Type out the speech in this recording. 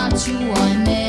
not you I met.